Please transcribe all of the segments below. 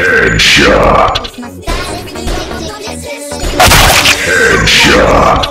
Headshot! Headshot!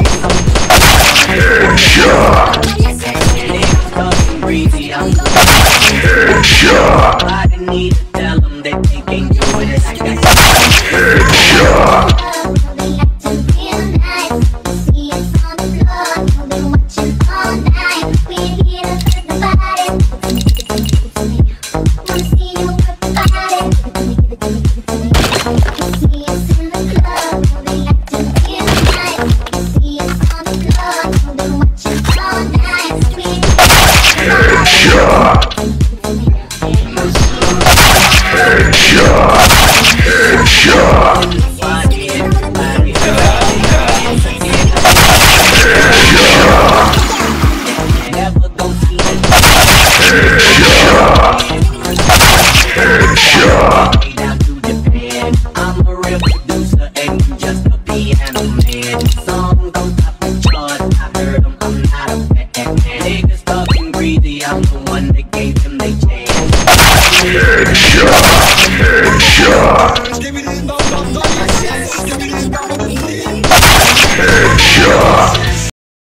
Headshot. Headshot! Headshot! Yeah. Headshot.